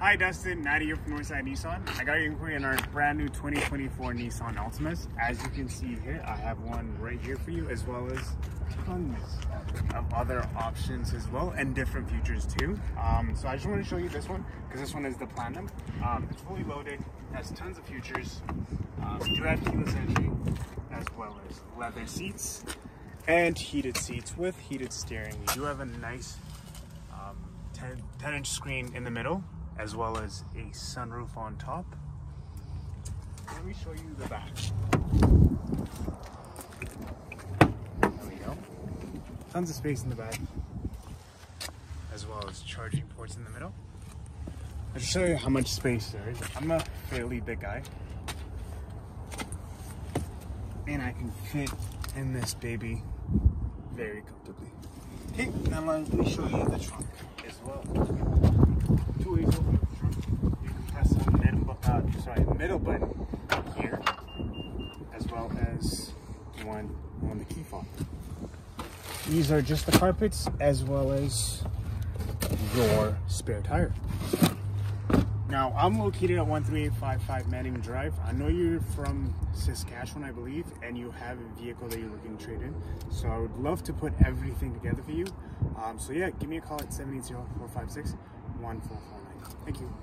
Hi Dustin, Natty here from Northside Nissan. I got your inquiry on our brand new 2024 Nissan Altimas. As you can see here, I have one right here for you as well as tons of other options as well and different features too. Um, so I just want to show you this one because this one is the Platinum. Um, it's fully loaded, has tons of features. Um, do have keyless entry as well as leather seats and heated seats with heated steering. We do have a nice um, 10, 10 inch screen in the middle as well as a sunroof on top. Let me show you the back. There we go. Tons of space in the back, as well as charging ports in the middle. I'll show you how much space there is. I'm a fairly big guy. And I can fit in this baby very comfortably. Okay, now let me show you the trunk as well. Two ways open the trunk. You can press the middle, bu- uh, sorry, middle button here, as well as one on the key fob. These are just the carpets as well as your spare tire. Now, I'm located at 13855 Manning Drive. I know you're from Saskatchewan, I believe, and you have a vehicle that you're looking to trade in. So I would love to put everything together for you. Um, so yeah, give me a call at 780-456-1449. Thank you.